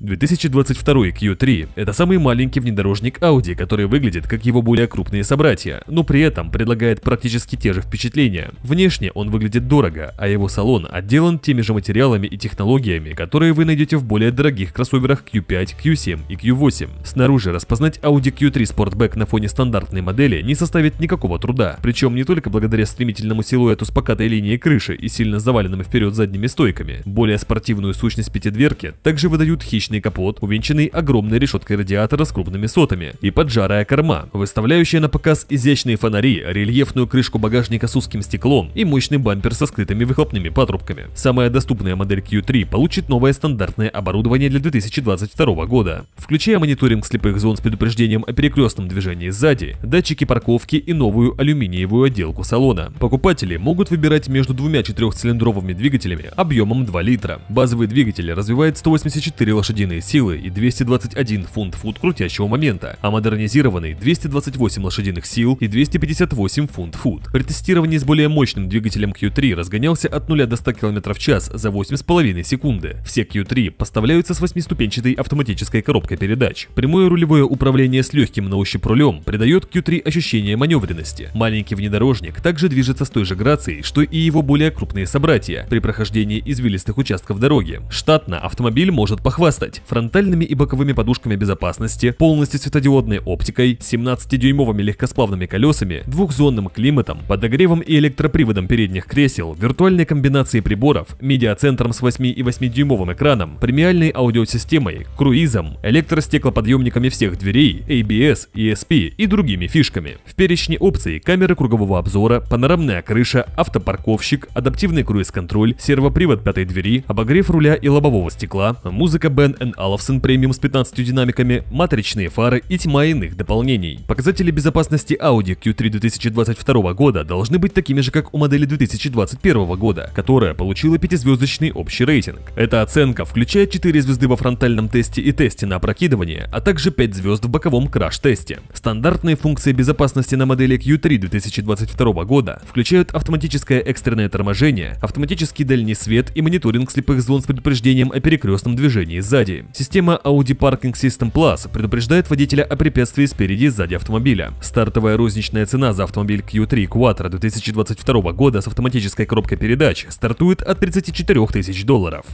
2022 Q3 – это самый маленький внедорожник Audi, который выглядит как его более крупные собратья, но при этом предлагает практически те же впечатления. Внешне он выглядит дорого, а его салон отделан теми же материалами и технологиями, которые вы найдете в более дорогих кроссоверах Q5, Q7 и Q8. Снаружи распознать Audi Q3 Sportback на фоне стандартной модели не составит никакого труда, причем не только благодаря стремительному силуэту с покатой линией крыши и сильно заваленными вперед задними стойками. Более спортивную сущность пятидверки также выдают хищные хищный капот, увенчанный огромной решеткой радиатора с крупными сотами, и поджарая корма, выставляющая на показ изящные фонари, рельефную крышку багажника с узким стеклом и мощный бампер со скрытыми выхлопными патрубками. Самая доступная модель Q3 получит новое стандартное оборудование для 2022 года, включая мониторинг слепых зон с предупреждением о перекрестном движении сзади, датчики парковки и новую алюминиевую отделку салона. Покупатели могут выбирать между двумя четырехцилиндровыми двигателями объемом 2 литра. Базовый двигатель развивает 184 лошадиные лошадиные силы и 221 фунт-фут крутящего момента, а модернизированный 228 лошадиных сил и 258 фунт-фут. При тестировании с более мощным двигателем Q3 разгонялся от 0 до 100 км в час за 8,5 секунды. Все Q3 поставляются с 8-ступенчатой автоматической коробкой передач. Прямое рулевое управление с легким на ощупь рулем придает Q3 ощущение маневренности. Маленький внедорожник также движется с той же грацией, что и его более крупные собратья при прохождении извилистых участков дороги. Штатно автомобиль может похвастать стать фронтальными и боковыми подушками безопасности, полностью светодиодной оптикой, 17-дюймовыми легкосплавными колесами, двухзонным климатом, подогревом и электроприводом передних кресел, виртуальной комбинацией приборов, медиацентром с 8 и 8-дюймовым экраном, премиальной аудиосистемой, круизом, электростеклоподъемниками всех дверей, ABS, ESP и другими фишками. В перечне опций камеры кругового обзора, панорамная крыша, автопарковщик, адаптивный круиз-контроль, сервопривод пятой двери, обогрев руля и лобового стекла, музыка Bang Allison премиум с 15 динамиками, матричные фары и тьма иных дополнений. Показатели безопасности Audi Q3 2022 года должны быть такими же, как у модели 2021 года, которая получила пятизвездочный общий рейтинг. Эта оценка включает 4 звезды во фронтальном тесте и тесте на опрокидывание, а также 5 звезд в боковом краш-тесте. Стандартные функции безопасности на модели Q3 2022 года включают автоматическое экстренное торможение, автоматический дальний свет и мониторинг слепых зон с предупреждением о перекрестном движении сзади сзади. Система Audi Parking System Plus предупреждает водителя о препятствии спереди и сзади автомобиля. Стартовая розничная цена за автомобиль Q3 Quattro 2022 года с автоматической коробкой передач стартует от 34 тысяч долларов.